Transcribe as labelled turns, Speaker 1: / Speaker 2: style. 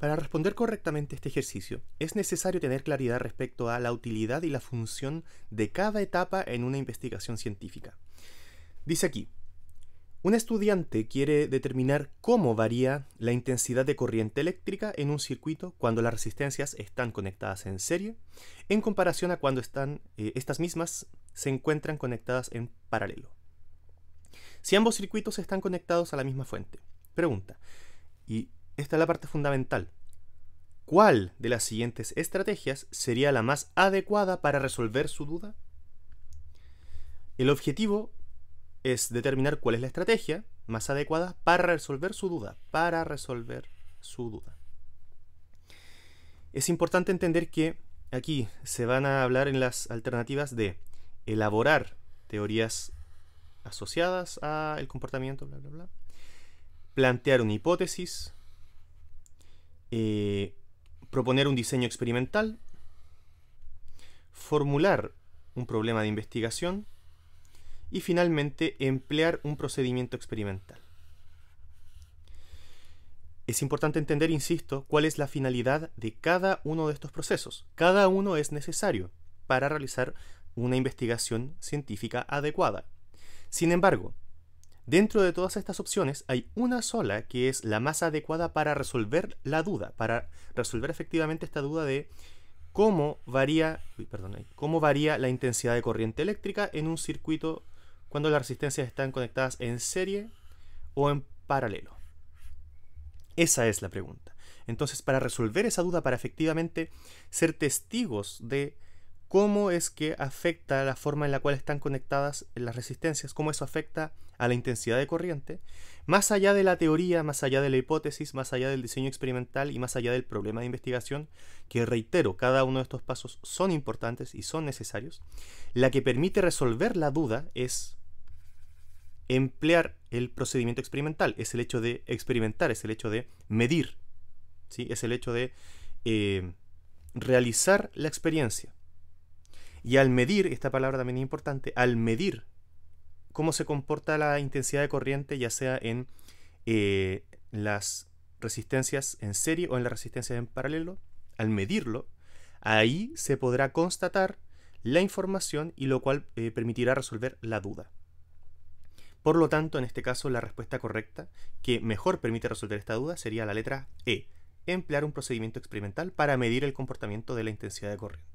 Speaker 1: Para responder correctamente este ejercicio, es necesario tener claridad respecto a la utilidad y la función de cada etapa en una investigación científica. Dice aquí, un estudiante quiere determinar cómo varía la intensidad de corriente eléctrica en un circuito cuando las resistencias están conectadas en serie en comparación a cuando eh, estas mismas se encuentran conectadas en paralelo. Si ambos circuitos están conectados a la misma fuente. Pregunta, y esta es la parte fundamental. ¿Cuál de las siguientes estrategias sería la más adecuada para resolver su duda? El objetivo es determinar cuál es la estrategia más adecuada para resolver su duda, para resolver su duda. Es importante entender que aquí se van a hablar en las alternativas de elaborar teorías asociadas al comportamiento, bla, bla, bla, plantear una hipótesis, eh, proponer un diseño experimental, formular un problema de investigación, y finalmente emplear un procedimiento experimental. Es importante entender, insisto, cuál es la finalidad de cada uno de estos procesos. Cada uno es necesario para realizar una investigación científica adecuada. Sin embargo, dentro de todas estas opciones hay una sola que es la más adecuada para resolver la duda, para resolver efectivamente esta duda de cómo varía, cómo varía la intensidad de corriente eléctrica en un circuito cuando las resistencias están conectadas en serie o en paralelo? Esa es la pregunta. Entonces, para resolver esa duda, para efectivamente ser testigos de cómo es que afecta la forma en la cual están conectadas las resistencias, cómo eso afecta a la intensidad de corriente, más allá de la teoría, más allá de la hipótesis, más allá del diseño experimental y más allá del problema de investigación, que reitero, cada uno de estos pasos son importantes y son necesarios, la que permite resolver la duda es emplear el procedimiento experimental, es el hecho de experimentar, es el hecho de medir, ¿sí? es el hecho de eh, realizar la experiencia. Y al medir, esta palabra también es importante, al medir cómo se comporta la intensidad de corriente, ya sea en eh, las resistencias en serie o en las resistencias en paralelo, al medirlo, ahí se podrá constatar la información y lo cual eh, permitirá resolver la duda. Por lo tanto, en este caso, la respuesta correcta que mejor permite resolver esta duda sería la letra E, emplear un procedimiento experimental para medir el comportamiento de la intensidad de corriente.